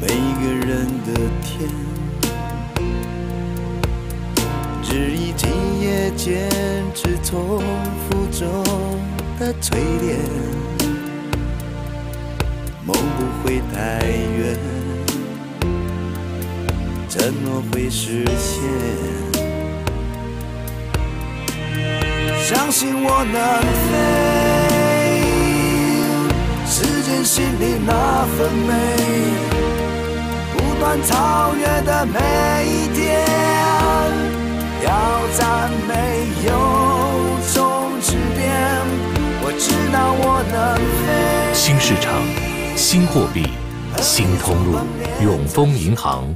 每个人的天，只以今夜坚持重复中的淬炼，梦不会太远，承诺会实现。相信我能飞，时间心里那份美，不断超越的每一天，要赞美有终止点，我知道我能飞。新市场，新货币，新通路，永丰银行。